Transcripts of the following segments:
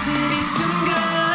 사실 이 순간.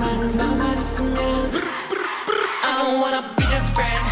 I don't wanna be just friends.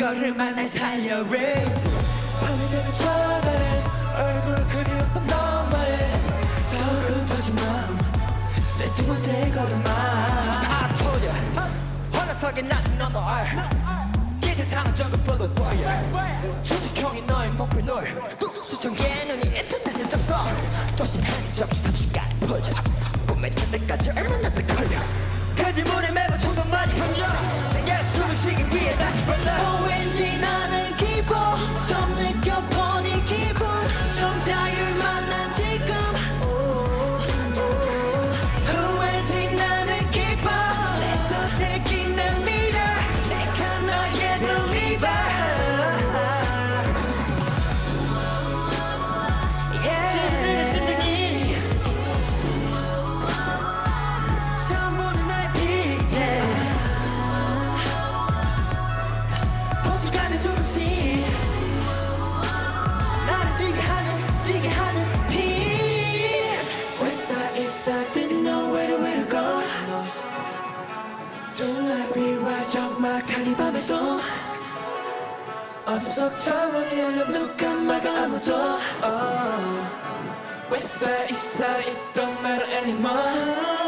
걸음만 날 살려 race 밤이 되면 전화를 얼굴 그리웠던 너만의 서급하지 마내두 번째 걸음아. I told you 혼란석에 낮은 넘어 뭐 이 세상은 조금 뻗어 보여. 주직형이 너의 목표 놀 수천 개 눈이 애틋해서 접속. 조심해 적이 30간 퍼져. 속 차원이 열린 눈감마가 아무도 oh. 왜서 있어 있던 나로 anymore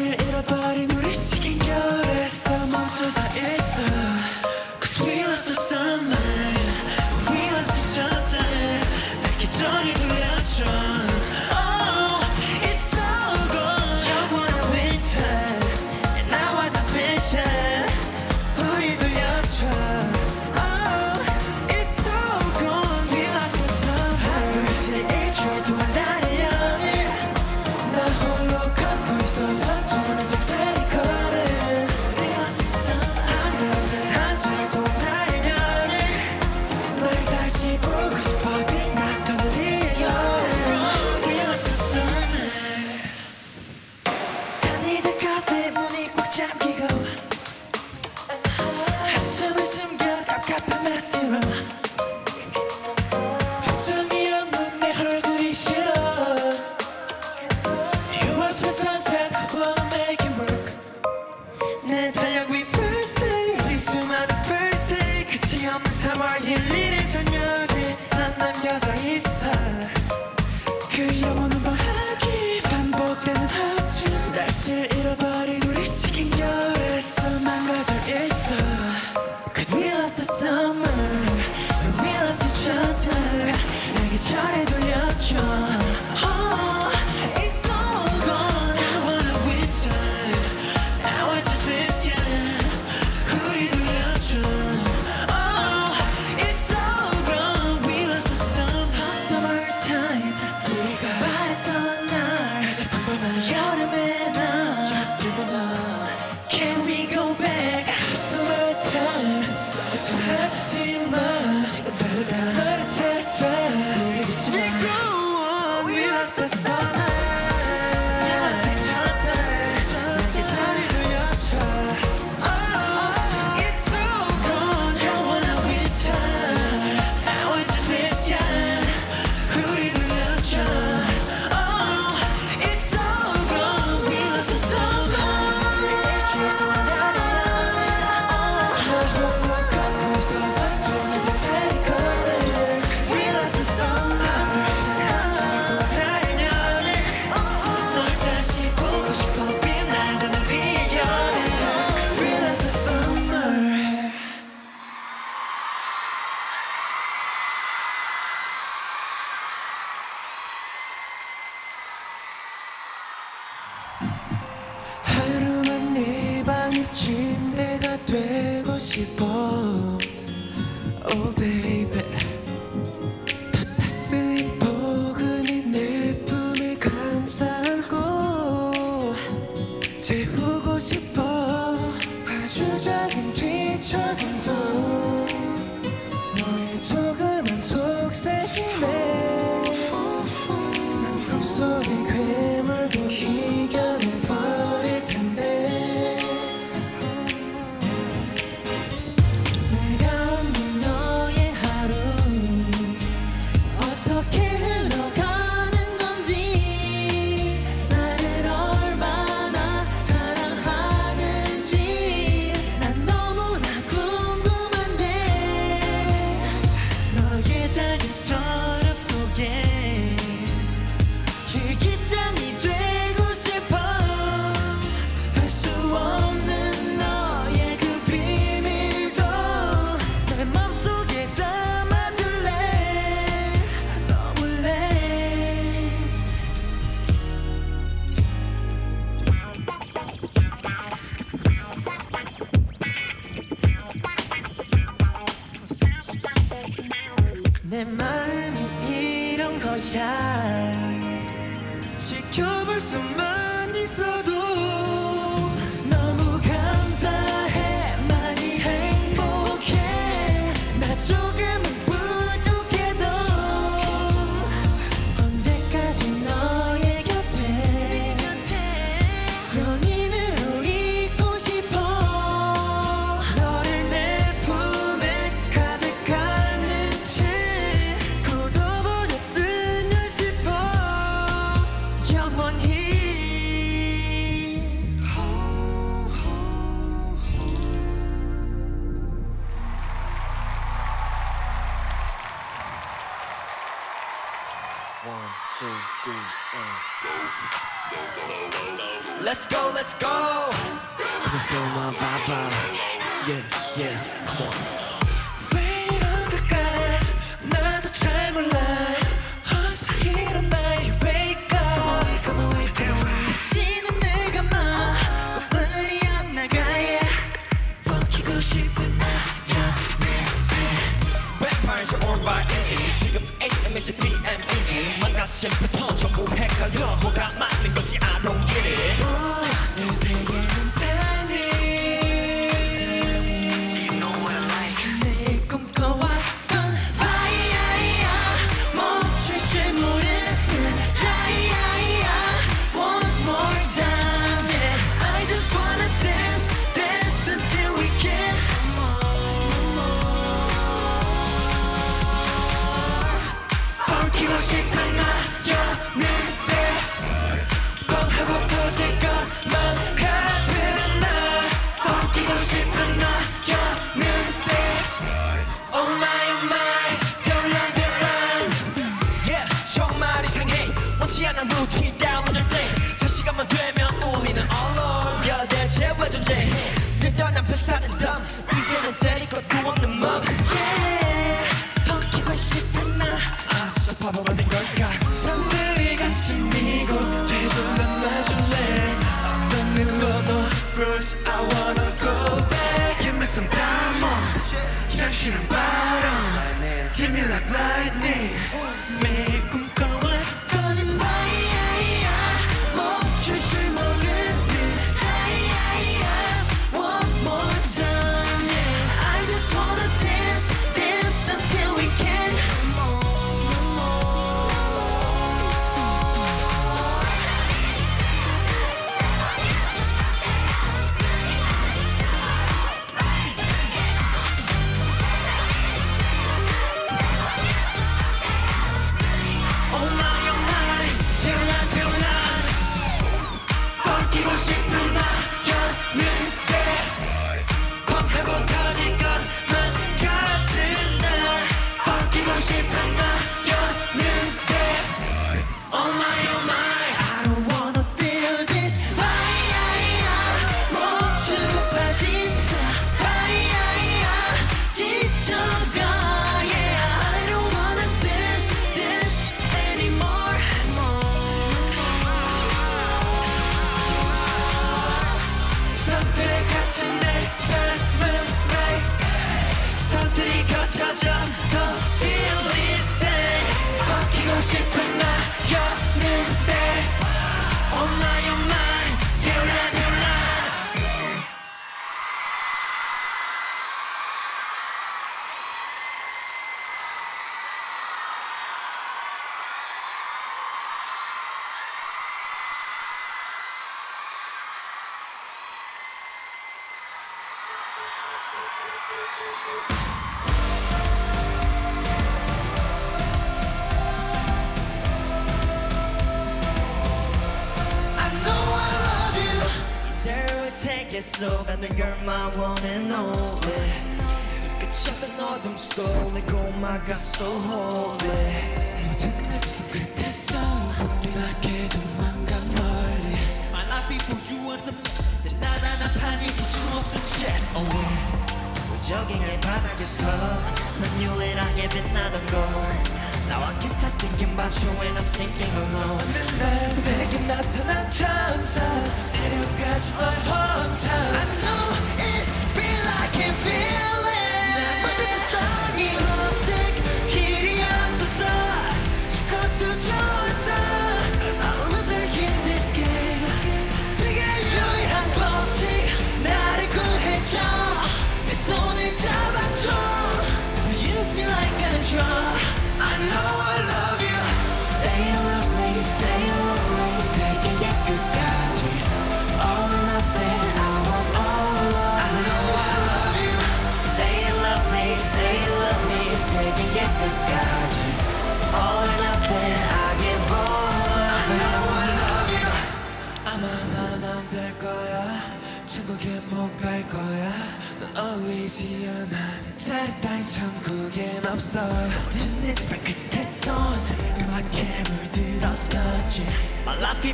씨를 잃어버린 King.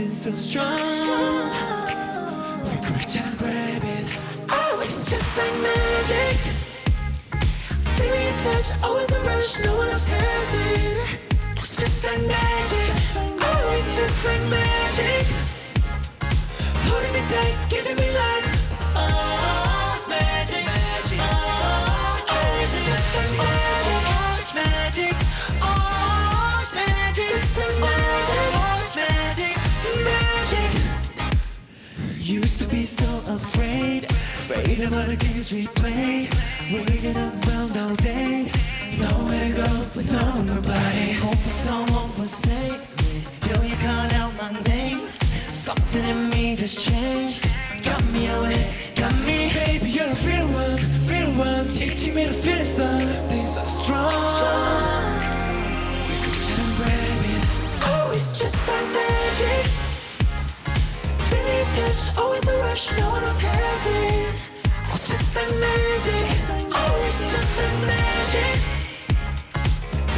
something so strong We could just grab it Oh, it's just like magic Feeling your touch, always a rush, no one else has it. It's just like magic. Oh, it's just like magic. Holding me tight, giving me life. Oh, Used to be so afraid, afraid of all the games we play. Waiting around all day, nowhere to go with no nobody. Hoping someone will save me till you called out my name. Something in me just changed, got me away, got me. Baby, you're a real one, real one, teaching me to feel something so strong. We could just grab. Oh, it's just like magic. Touch, always a rush, no one else has it. It's just like magic. Oh, it's just magic.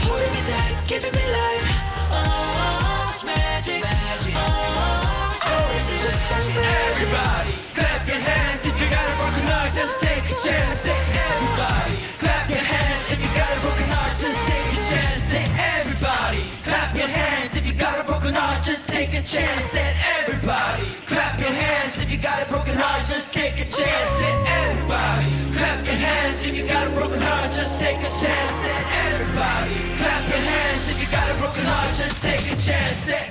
Holding me tight, giving me life. Oh, it's magic. Oh, it's just magic. Everybody, clap your hands if you got a broken heart, just take a chance. Everybody, clap your hands if you got a broken heart, just take a chance. Everybody, clap your hands if you got a broken heart, just take a chance. Got a broken heart, just take a chance. Say everybody, clap your hands if you got a broken heart, just take a chance. Say everybody, clap your hands if you got a broken heart, just take a chance. Say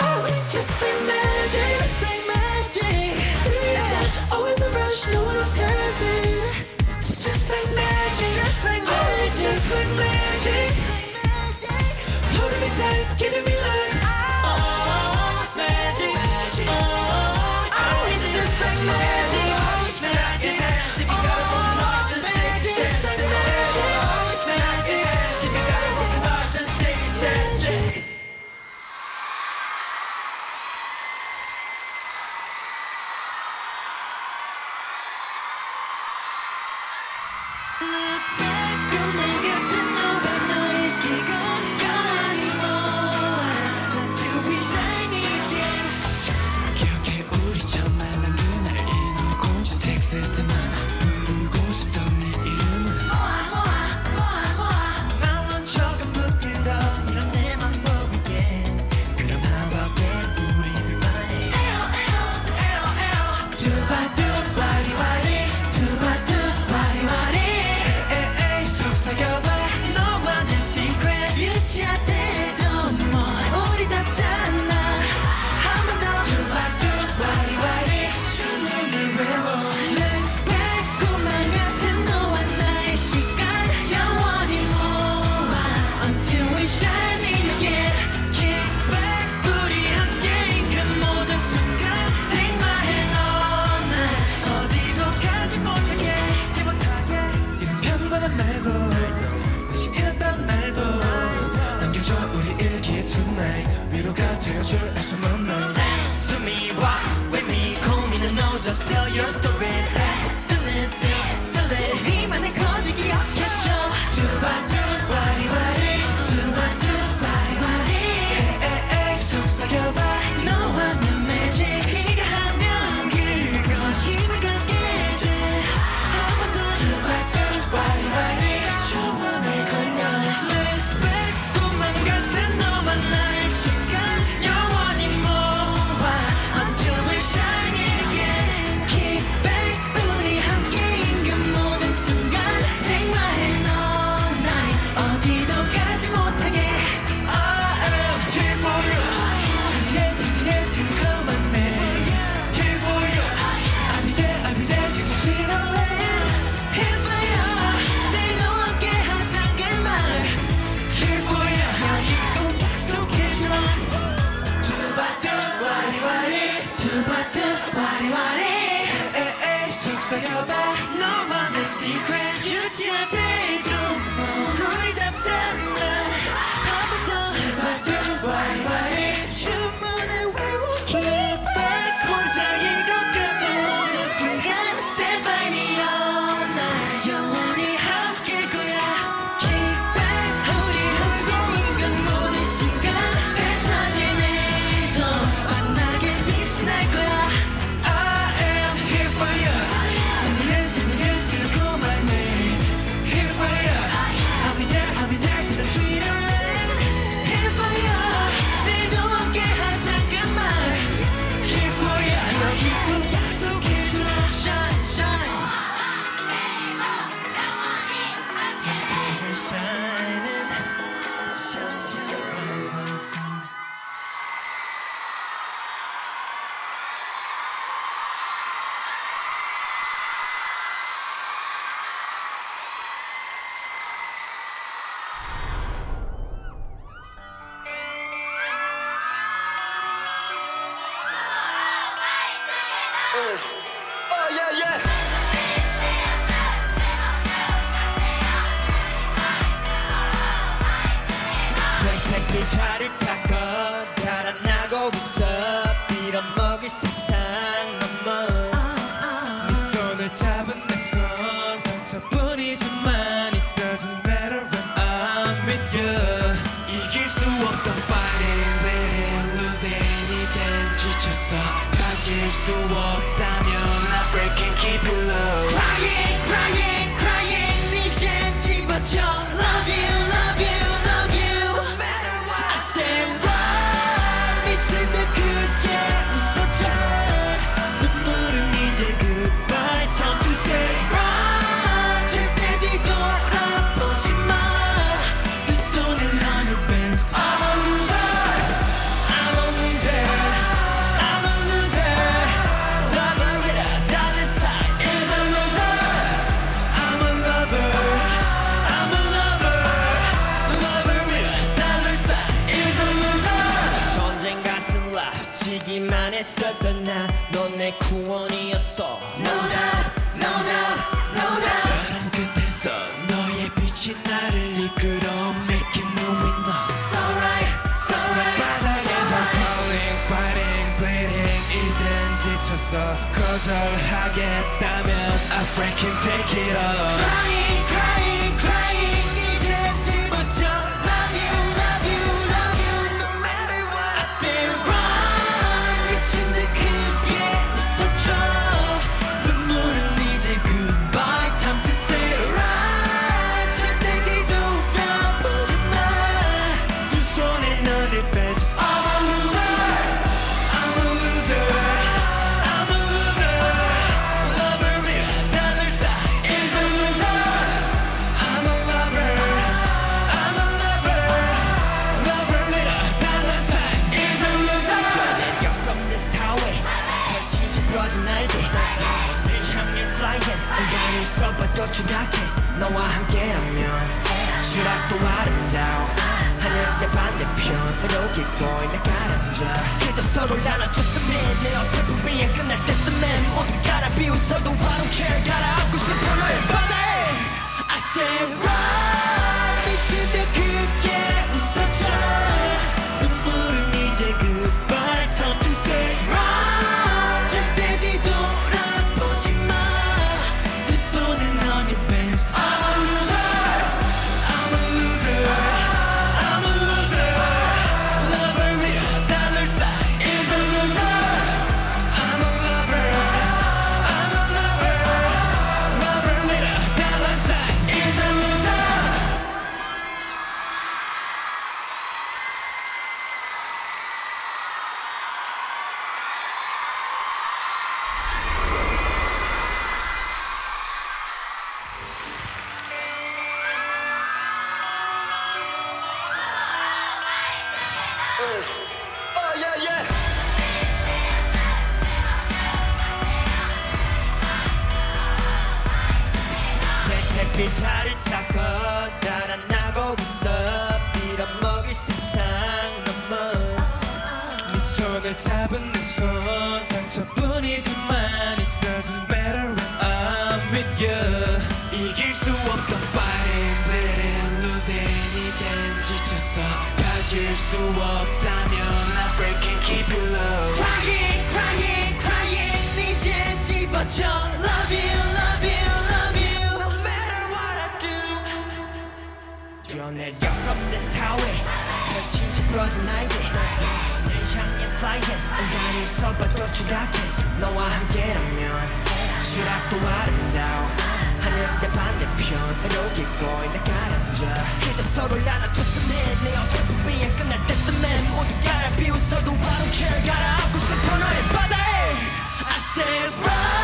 Oh, it's just like magic. Just like magic. Feeling your touch, always a rush, no one else has it. It's just like oh, magic. Just like magic. Oh, it's just like magic. Holding me tight, giving me life. Oh, it's magic. Oh, 나의 keep it low. Crying crying crying. 이제 집어쳐. 내 구원이었어 No doubt, no doubt, no doubt 바람 끝에서 너의 빛이 나를 이끌어 Making me winner It's alright, it's alright 바닥에서 calling, fighting, bleeding 이젠 지쳤어 거절하겠다면 I freaking take it all Crying, 추락해. 너와 함께라면 추락도 아름다워. 하늘 내 반대편으로 기꺼이 나 가라앉아. 그저 서로를 안아줬으면 내 어설픈 위에 끝날 때쯤엔 모두 갈아 비웃어도 I don't care. 갈아엎고 싶어 너의 바다에 I say run 있어 빌어먹을 세상 넘어 네 손을 잡은 내손 상처뿐이지만 It doesn't matter when I'm with you 이길 수 없던 fighting, bleeding, losing 이젠 지쳤어 가질 수 없다면 I freaking keep it low Crying, crying, crying 이제 집어줘 Love you, love you, from this highway 펼친지 부러진 날개 늘 향해 flying. 온간을 써봐도 추락해. 너와 함께라면 추락도 아름다워. 하늘 내 반대편으로 기꺼이 나 가라앉아. 그저 서로를 안아줬으면 내 어설픈 위에 끝날 때쯤엔 모두 갈아 비웃어도 I don't care 갈아엎고 싶어 너의 바다에. I said run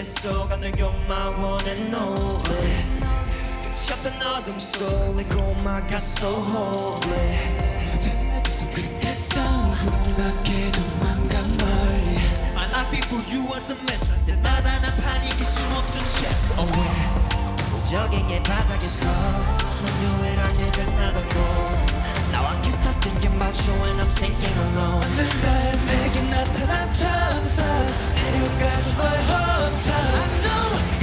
one and only 끝이 없던 어둠 속에 고마가 so holy 끝에서 구름 밖에 도망가 멀리 My life before you was a mess 언제 나다나판 이길 수 없는 chess oh yeah 무적행의 바닥에서 넌 나돌고 Now I can't stop thinking about you when I'm sinking alone 날 내게 나타난 천사 데려가줘 너의 혼자 I know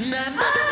Mama.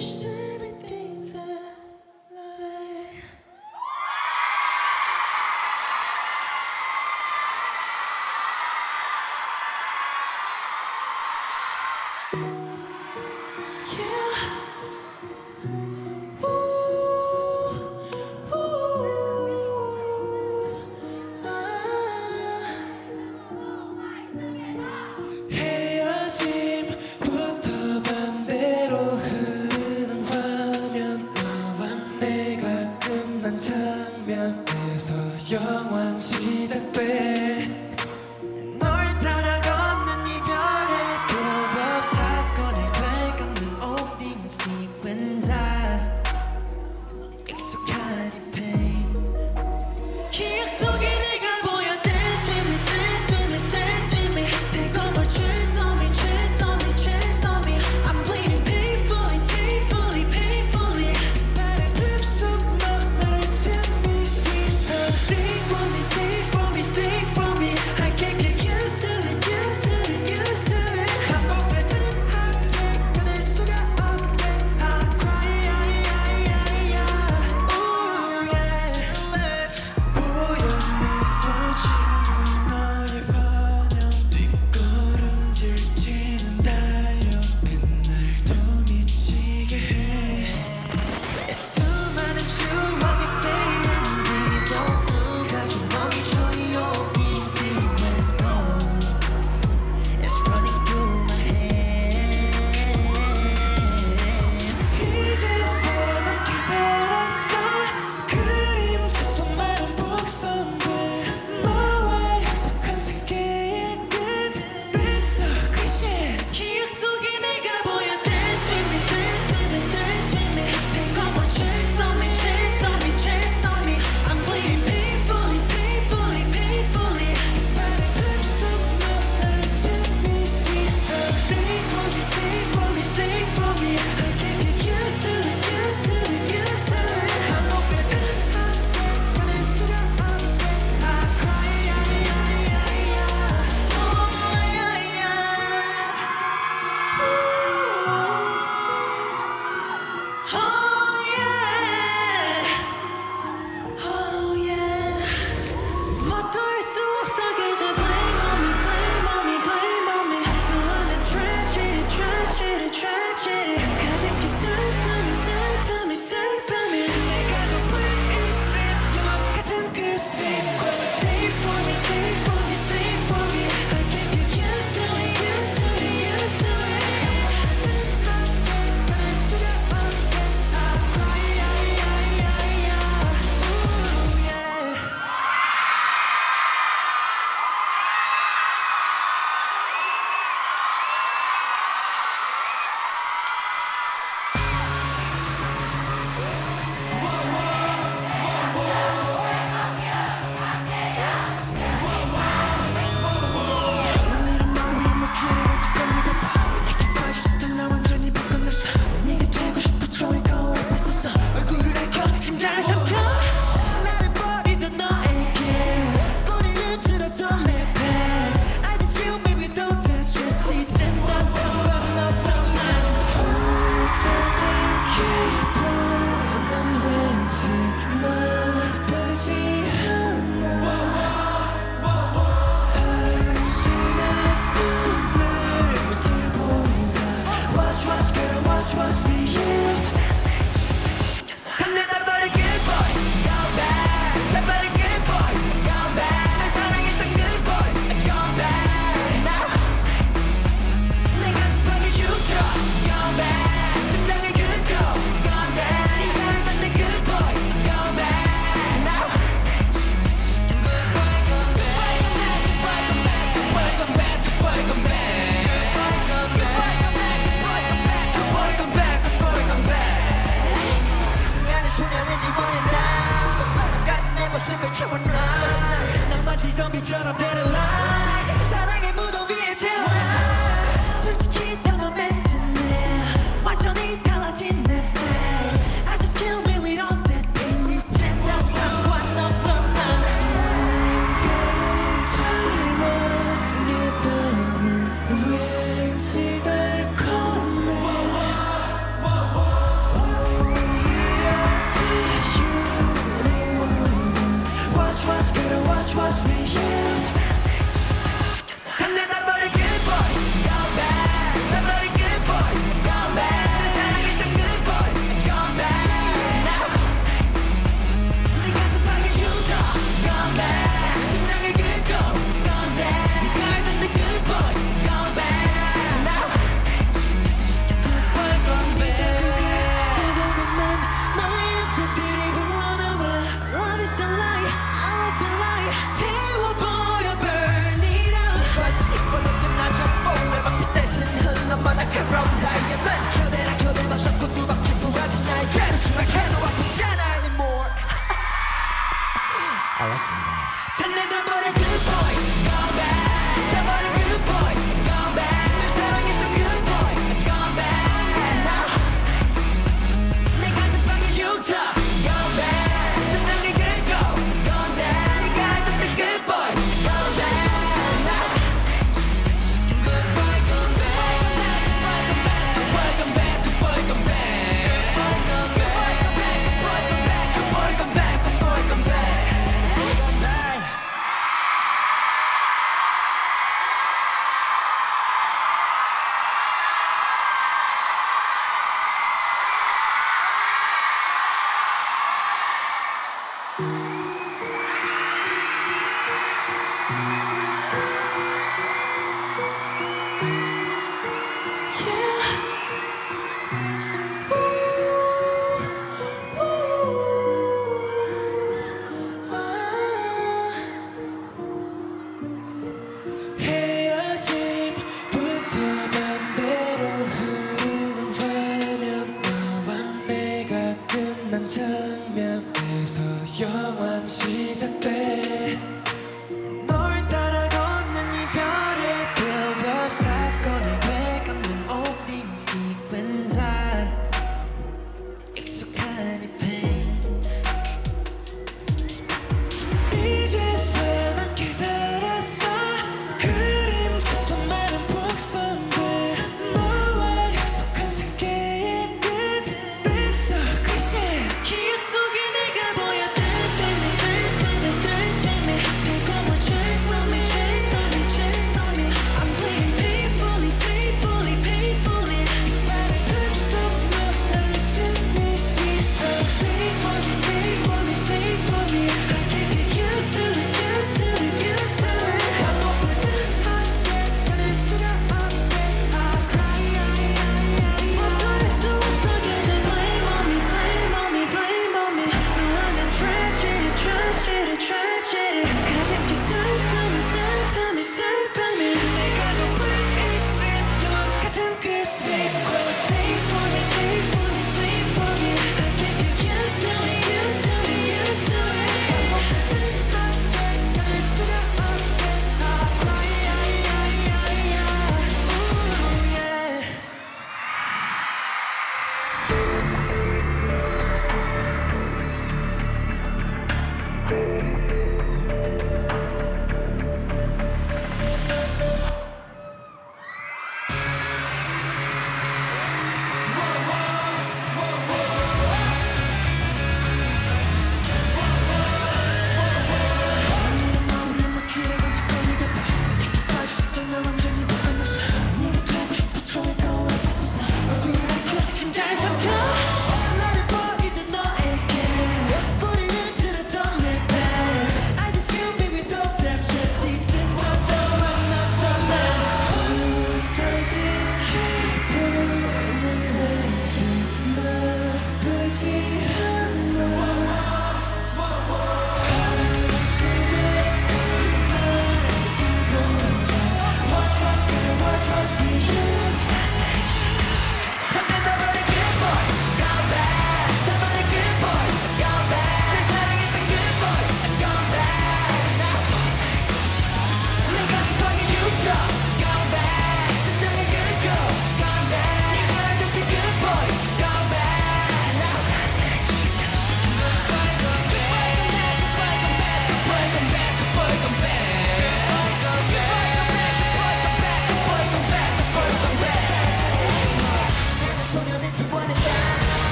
finished.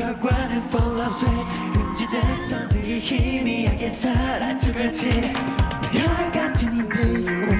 혈관은 full of sweat 금지된 선들이 희미하게 사라져가지 열 같은 이 베이스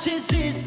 watches his